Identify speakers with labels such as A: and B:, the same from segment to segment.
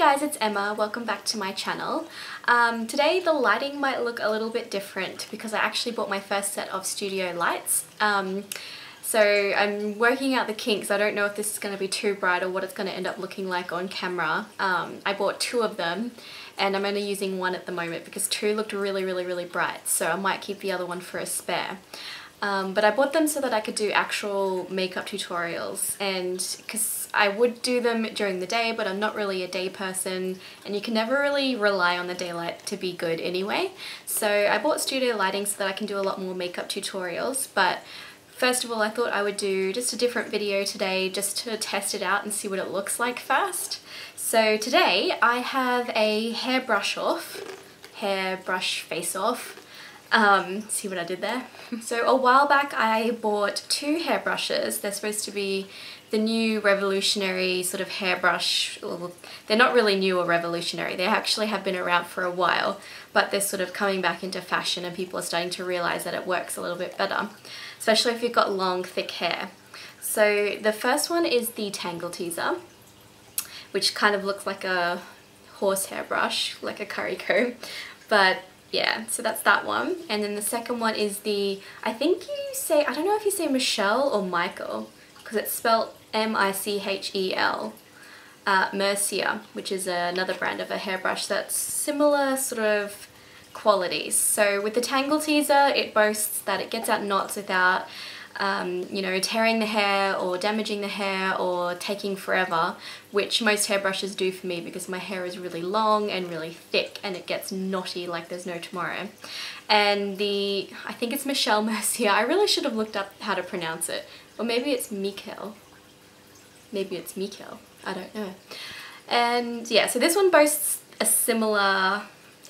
A: guys, it's Emma. Welcome back to my channel. Um, today the lighting might look a little bit different because I actually bought my first set of studio lights. Um, so I'm working out the kinks. I don't know if this is going to be too bright or what it's going to end up looking like on camera. Um, I bought two of them and I'm only using one at the moment because two looked really, really, really bright. So I might keep the other one for a spare. Um, but I bought them so that I could do actual makeup tutorials. And because I would do them during the day but I'm not really a day person. And you can never really rely on the daylight to be good anyway. So I bought studio lighting so that I can do a lot more makeup tutorials. But first of all I thought I would do just a different video today just to test it out and see what it looks like first. So today I have a hairbrush off, hairbrush face off um, see what I did there? so a while back I bought two hairbrushes. They're supposed to be the new revolutionary sort of hairbrush. Well, they're not really new or revolutionary. They actually have been around for a while, but they're sort of coming back into fashion and people are starting to realize that it works a little bit better, especially if you've got long, thick hair. So the first one is the Tangle Teezer, which kind of looks like a horsehair brush, like a curry comb, but yeah, so that's that one. And then the second one is the, I think you say, I don't know if you say Michelle or Michael, because it's spelled M-I-C-H-E-L. Uh, Mercier, which is another brand of a hairbrush that's similar sort of qualities. So with the Tangle Teezer, it boasts that it gets out knots without um, you know, tearing the hair or damaging the hair or taking forever, which most hairbrushes do for me because my hair is really long and really thick and it gets knotty like there's no tomorrow. And the, I think it's Michelle Mercier, I really should have looked up how to pronounce it. Or maybe it's Mikel. Maybe it's Mikel, I don't know. And yeah, so this one boasts a similar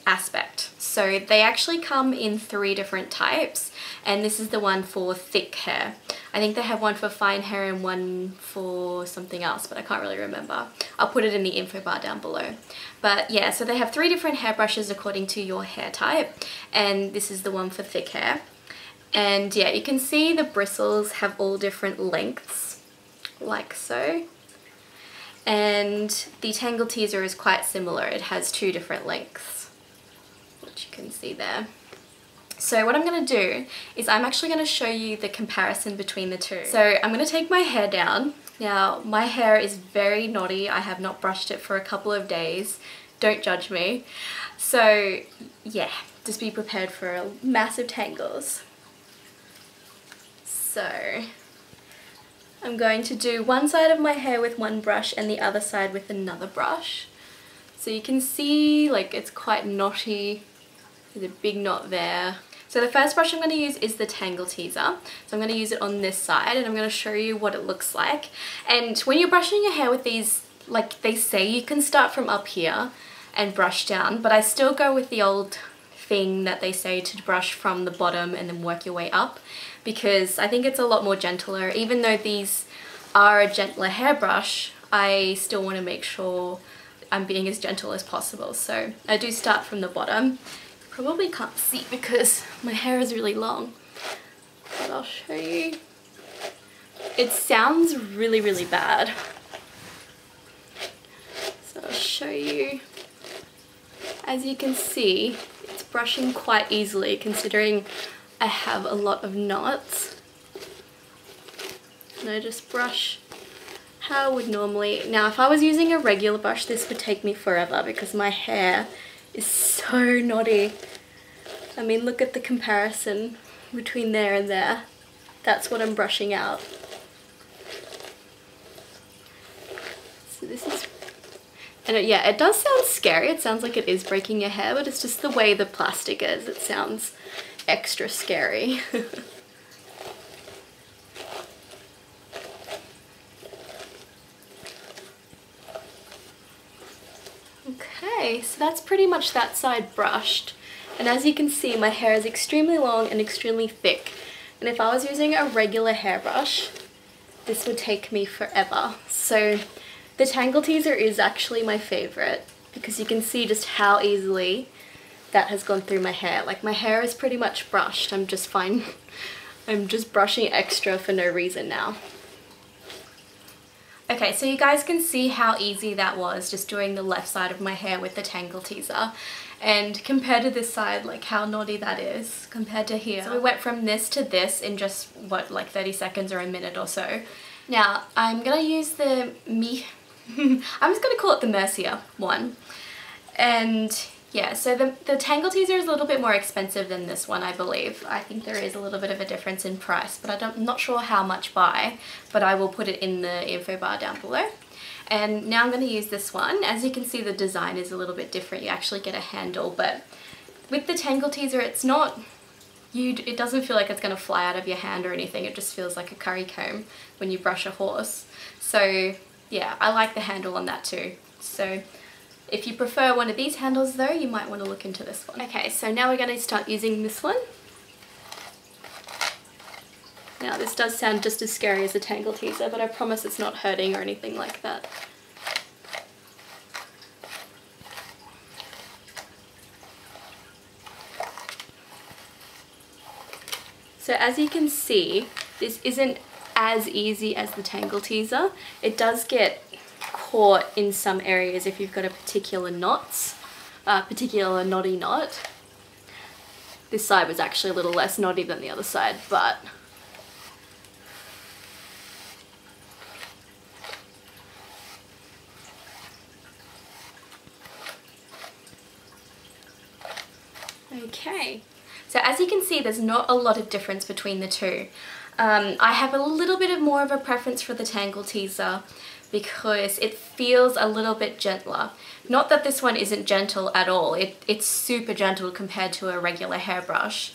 A: aspect. So they actually come in three different types and this is the one for thick hair. I think they have one for fine hair and one for something else but I can't really remember. I'll put it in the info bar down below. But yeah, so they have three different hairbrushes according to your hair type and this is the one for thick hair. And yeah, you can see the bristles have all different lengths like so and the Tangle Teezer is quite similar. It has two different lengths you can see there. So what I'm going to do is I'm actually going to show you the comparison between the two. So I'm going to take my hair down. Now my hair is very knotty. I have not brushed it for a couple of days. Don't judge me. So yeah, just be prepared for massive tangles. So I'm going to do one side of my hair with one brush and the other side with another brush. So you can see like it's quite knotty there's a big knot there. So the first brush I'm going to use is the Tangle Teezer. So I'm going to use it on this side and I'm going to show you what it looks like. And when you're brushing your hair with these, like they say you can start from up here and brush down, but I still go with the old thing that they say to brush from the bottom and then work your way up because I think it's a lot more gentler. Even though these are a gentler hairbrush, I still want to make sure I'm being as gentle as possible. So I do start from the bottom probably can't see because my hair is really long. But I'll show you. It sounds really, really bad. So I'll show you. As you can see, it's brushing quite easily considering I have a lot of knots. And I just brush how I would normally. Now if I was using a regular brush this would take me forever because my hair is so knotty. I mean, look at the comparison between there and there. That's what I'm brushing out. So this is, and it, yeah, it does sound scary. It sounds like it is breaking your hair, but it's just the way the plastic is. It sounds extra scary. okay, so that's pretty much that side brushed. And as you can see, my hair is extremely long and extremely thick. And if I was using a regular hairbrush, this would take me forever. So the Tangle Teezer is actually my favorite because you can see just how easily that has gone through my hair. Like my hair is pretty much brushed. I'm just fine. I'm just brushing extra for no reason now. Okay, so you guys can see how easy that was just doing the left side of my hair with the Tangle Teezer. And compared to this side, like how naughty that is compared to here. So we went from this to this in just, what, like 30 seconds or a minute or so. Now, I'm gonna use the me, I'm just gonna call it the Mercier one. And yeah, so the, the Tangle Teezer is a little bit more expensive than this one, I believe. I think there is a little bit of a difference in price, but I'm not sure how much by, but I will put it in the info bar down below. And now I'm going to use this one. As you can see, the design is a little bit different. You actually get a handle, but with the Tangle Teezer, it's not, you. it doesn't feel like it's going to fly out of your hand or anything. It just feels like a curry comb when you brush a horse. So yeah, I like the handle on that too. So if you prefer one of these handles though, you might want to look into this one. Okay, so now we're going to start using this one. Now this does sound just as scary as a Tangle Teezer, but I promise it's not hurting or anything like that. So as you can see, this isn't as easy as the Tangle Teezer. It does get caught in some areas if you've got a particular knots, uh, particular knotty knot. This side was actually a little less knotty than the other side, but Okay, so as you can see there's not a lot of difference between the two. Um, I have a little bit of more of a preference for the Tangle Teezer because it feels a little bit gentler. Not that this one isn't gentle at all, it, it's super gentle compared to a regular hairbrush,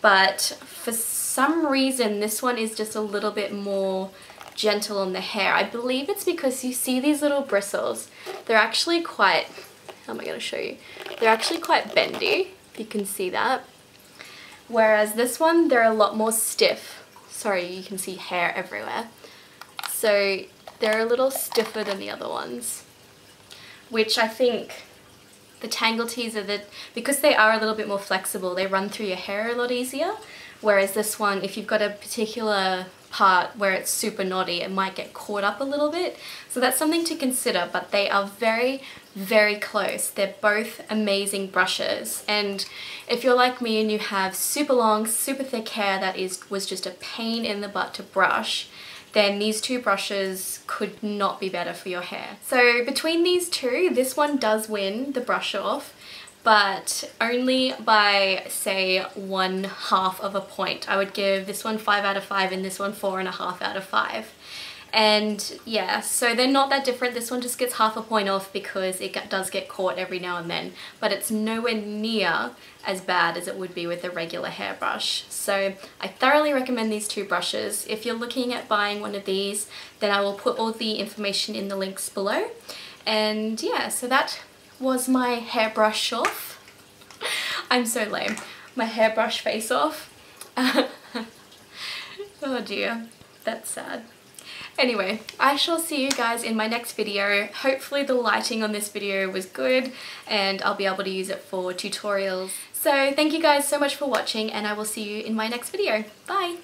A: but for some reason this one is just a little bit more gentle on the hair. I believe it's because you see these little bristles, they're actually quite, how am I going to show you? They're actually quite bendy, if you can see that. Whereas this one, they're a lot more stiff. Sorry, you can see hair everywhere. So they're a little stiffer than the other ones, which I think the Tangle Teezer that because they are a little bit more flexible, they run through your hair a lot easier. Whereas this one, if you've got a particular part where it's super knotty, it might get caught up a little bit. So that's something to consider, but they are very, very close. They're both amazing brushes. And if you're like me and you have super long, super thick hair that is was just a pain in the butt to brush, then these two brushes could not be better for your hair. So between these two, this one does win the brush off, but only by say one half of a point. I would give this one five out of five and this one four and a half out of five. And yeah, so they're not that different. This one just gets half a point off because it does get caught every now and then, but it's nowhere near as bad as it would be with a regular hairbrush. So I thoroughly recommend these two brushes. If you're looking at buying one of these, then I will put all the information in the links below. And yeah, so that was my hairbrush off. I'm so lame. My hairbrush face off. oh dear, that's sad. Anyway, I shall see you guys in my next video. Hopefully the lighting on this video was good and I'll be able to use it for tutorials. So thank you guys so much for watching and I will see you in my next video. Bye!